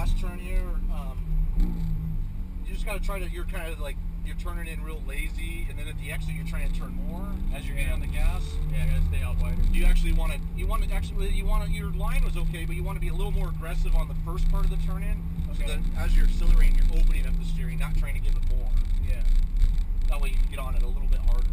fast turn here, um, you just gotta try to. You're kind of like you're turning in real lazy, and then at the exit you're trying to turn more as you're getting on the gas. Yeah, gotta stay out wider. You actually want to. You want to actually. You want to. Your line was okay, but you want to be a little more aggressive on the first part of the turn in, so that as you're accelerating, you're opening up the steering, not trying to give it more. Yeah. That way you can get on it a little bit harder.